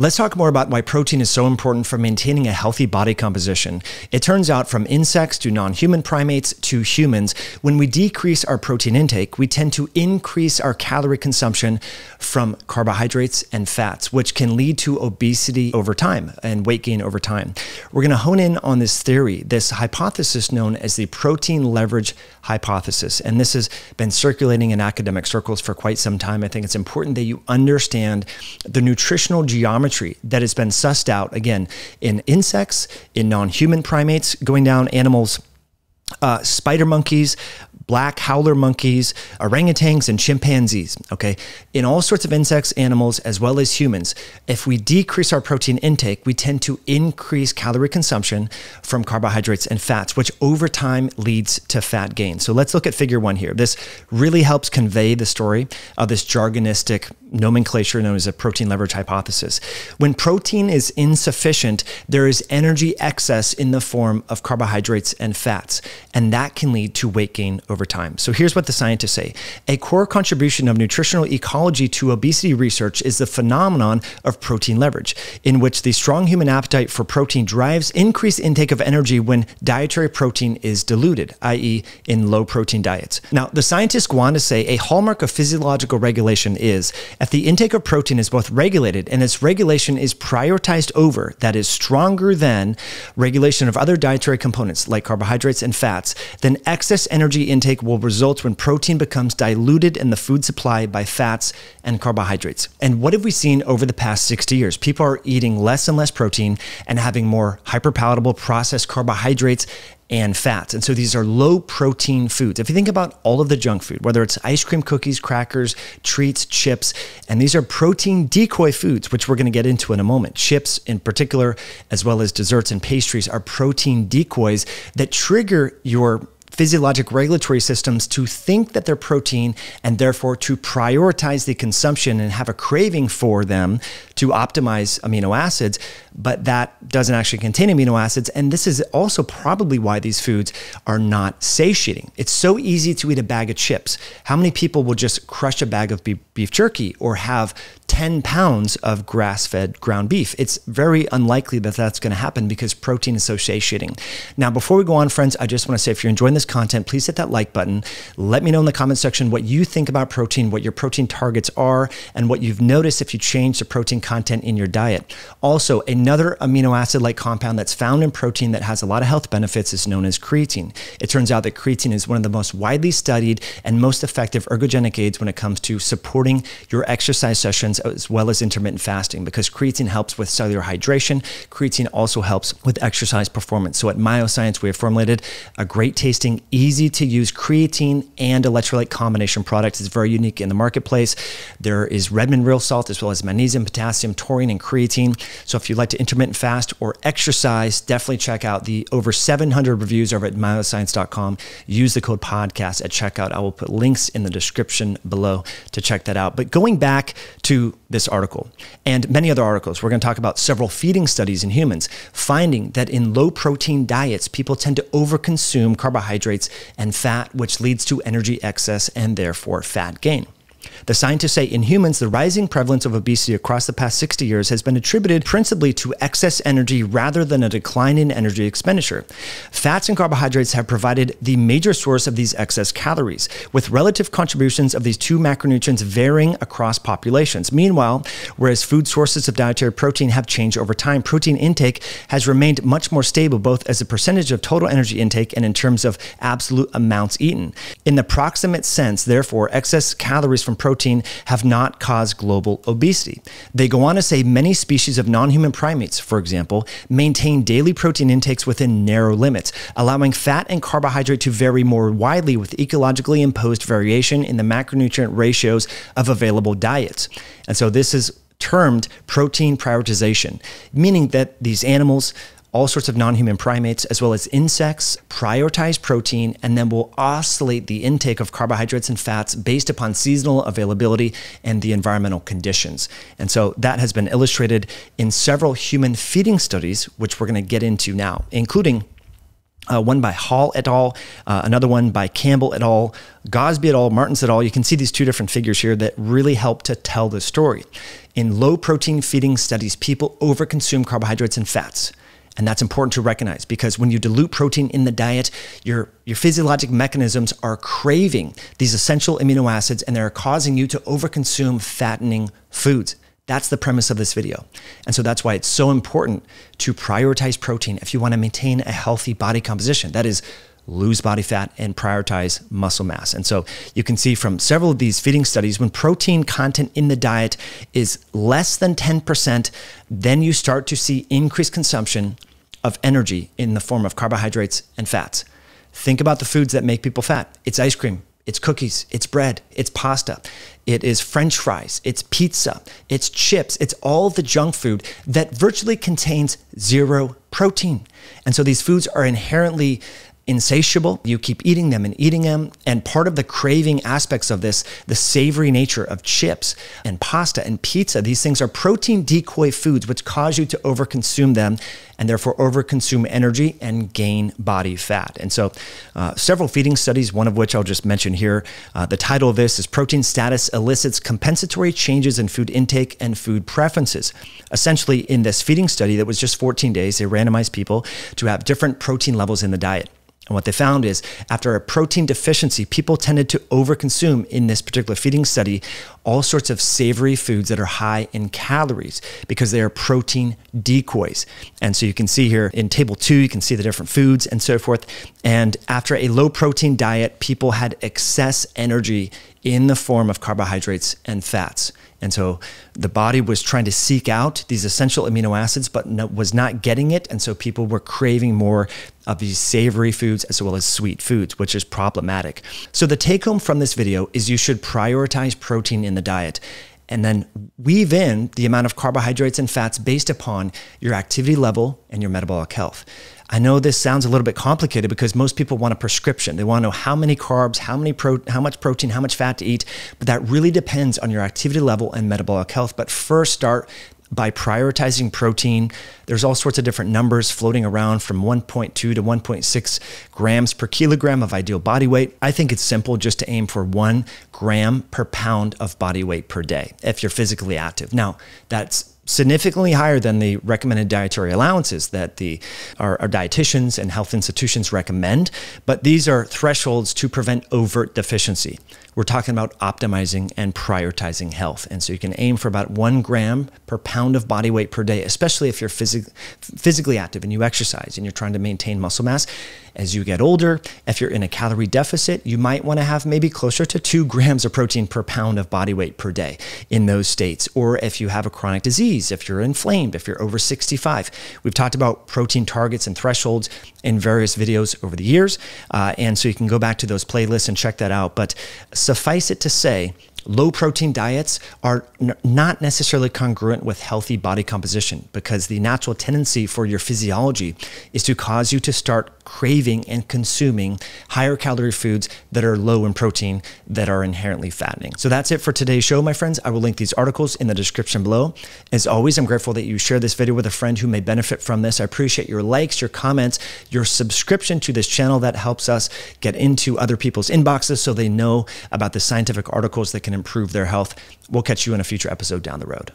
Let's talk more about why protein is so important for maintaining a healthy body composition. It turns out from insects to non human primates to humans, when we decrease our protein intake, we tend to increase our calorie consumption from carbohydrates and fats, which can lead to obesity over time and weight gain over time. We're going to hone in on this theory, this hypothesis known as the protein leverage hypothesis. And this has been circulating in academic circles for quite some time. I think it's important that you understand the nutritional geometry geometry that has been sussed out again in insects, in non human primates, going down animals. Uh, spider monkeys, black howler monkeys, orangutans, and chimpanzees. Okay. In all sorts of insects, animals, as well as humans, if we decrease our protein intake, we tend to increase calorie consumption from carbohydrates and fats, which over time leads to fat gain. So let's look at figure one here. This really helps convey the story of this jargonistic nomenclature known as a protein leverage hypothesis. When protein is insufficient, there is energy excess in the form of carbohydrates and fats, and that can lead to weight gain over time. So here's what the scientists say A core contribution of nutritional ecology to obesity research is the phenomenon of protein leverage, in which the strong human appetite for protein drives increased intake of energy when dietary protein is diluted, i.e., in low protein diets. Now, the scientists go on to say a hallmark of physiological regulation is if the intake of protein is both regulated and its regulation is prioritized over, that is, stronger than regulation of other dietary components like carbohydrates and fats, then excess energy intake will result when protein becomes diluted in the food supply by fats and carbohydrates. And what have we seen over the past 60 years? People are eating less and less protein and having more hyperpalatable processed carbohydrates and fats. And so these are low protein foods. If you think about all of the junk food, whether it's ice cream, cookies, crackers, treats, chips, and these are protein decoy foods, which we're going to get into in a moment. Chips, in particular, as well as desserts and pastries, are protein decoys that trigger your physiologic regulatory systems to think that they're protein and therefore to prioritize the consumption and have a craving for them to optimize amino acids, but that doesn't actually contain amino acids. And this is also probably why these foods are not satiating. It's so easy to eat a bag of chips. How many people will just crush a bag of beef jerky or have 10 pounds of grass fed ground beef. It's very unlikely that that's going to happen because protein is so satiating. Now, before we go on, friends, I just want to say if you're enjoying this content, please hit that like button. Let me know in the comment section what you think about protein, what your protein targets are, and what you've noticed if you change the protein content in your diet. Also, another amino acid like compound that's found in protein that has a lot of health benefits is known as creatine. It turns out that creatine is one of the most widely studied and most effective ergogenic aids when it comes to supporting your exercise sessions as well as intermittent fasting because creatine helps with cellular hydration. Creatine also helps with exercise performance. So at MYOXCIENCE, we have formulated a great tasting, easy to use creatine and electrolyte combination product. It's very unique in the marketplace. There is Redmond real salt as well as magnesium, potassium, taurine, and creatine. So if you'd like to intermittent fast or exercise, definitely check out the over 700 reviews over at myoxcience.com. Use the code podcast at checkout. I will put links in the description below to check that out. But going back to this article and many other articles. We're going to talk about several feeding studies in humans, finding that in low protein diets, people tend to overconsume carbohydrates and fat, which leads to energy excess and therefore fat gain. The scientists say in humans, the rising prevalence of obesity across the past 60 years has been attributed principally to excess energy rather than a decline in energy expenditure. Fats and carbohydrates have provided the major source of these excess calories, with relative contributions of these two macronutrients varying across populations. Meanwhile, whereas food sources of dietary protein have changed over time, protein intake has remained much more stable both as a percentage of total energy intake and in terms of absolute amounts eaten. In the proximate sense, therefore, excess calories from protein have not caused global obesity. They go on to say many species of non human primates, for example, maintain daily protein intakes within narrow limits, allowing fat and carbohydrate to vary more widely with ecologically imposed variation in the macronutrient ratios of available diets. And so this is termed protein prioritization, meaning that these animals all sorts of non human primates, as well as insects, prioritize protein and then will oscillate the intake of carbohydrates and fats based upon seasonal availability and the environmental conditions. And so that has been illustrated in several human feeding studies, which we're going to get into now, including uh, one by Hall et al., uh, another one by Campbell et al., Gosby et al., Martins et al. You can see these two different figures here that really help to tell the story. in low protein feeding studies, people overconsume carbohydrates and fats. And that's important to recognize because when you dilute protein in the diet, your, your physiologic mechanisms are craving these essential amino acids and they're causing you to overconsume fattening foods. That's the premise of this video. And so that's why it's so important to prioritize protein if you want to maintain a healthy body composition. That is, lose body fat and prioritize muscle mass. And so you can see from several of these feeding studies when protein content in the diet is less than 10%, then you start to see increased consumption of energy in the form of carbohydrates and fats. Think about the foods that make people fat. It's ice cream, it's cookies, it's bread, it's pasta, it is french fries, it's pizza, it's chips, it's all the junk food that virtually contains zero protein. And so these foods are inherently insatiable. You keep eating them and eating them. And part of the craving aspects of this, the savory nature of chips and pasta and pizza, these things are protein decoy foods, which cause you to overconsume them and therefore overconsume energy and gain body fat. And so, uh, several feeding studies, one of which I'll just mention here. Uh, the title of this is Protein Status Elicits Compensatory Changes in Food Intake and Food Preferences. Essentially, in this feeding study that was just 14 days, they randomized people to have different protein levels in the diet. And what they found is after a protein deficiency, people tended to overconsume in this particular feeding study all sorts of savory foods that are high in calories because they are protein decoys. And so you can see here in table two, you can see the different foods and so forth. And after a low protein diet, people had excess energy in the form of carbohydrates and fats. And so the body was trying to seek out these essential amino acids, but no, was not getting it. And so people were craving more of these savory foods as well as sweet foods, which is problematic. So the take home from this video is you should prioritize protein in the diet and then weave in the amount of carbohydrates and fats based upon your activity level and your metabolic health. I know this sounds a little bit complicated because most people want a prescription. They want to know how many carbs, how many pro, how much protein, how much fat to eat, but that really depends on your activity level and metabolic health. But first start by prioritizing protein. There's all sorts of different numbers floating around from 1.2 to 1.6 grams per kilogram of ideal body weight. I think it's simple just to aim for one gram per pound of body weight per day if you're physically active. Now, that's significantly higher than the recommended dietary allowances that the our, our, dietitians and health institutions recommend but these are thresholds to prevent overt deficiency. We're talking about optimizing and prioritizing health and so you can aim for about one gram per pound of body weight per day especially if you're phys- physically active and you exercise and you're trying to maintain muscle mass. As you get older if you're in a calorie deficit you might want to have maybe closer to two grams of protein per pound of body weight per day in those states or if you have a chronic disease if you're inflamed, if you're over 65. We've talked about protein targets and thresholds in various videos over the years. Uh, and so you can go back to those playlists and check that out. But suffice it to say, low protein diets are not necessarily congruent with healthy body composition because the natural tendency for your physiology is to cause you to start craving and consuming higher calorie foods that are low in protein that are inherently fattening. So that's it for today's show, my friends. I will link these articles in the description below. As always, I'm grateful that you share this video with a friend who may benefit from this. I appreciate your likes, your comments, your subscription to this channel that helps us get into other people's inboxes so they know about the scientific articles that can improve their health. We'll catch you in a future episode down the road.